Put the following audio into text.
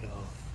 just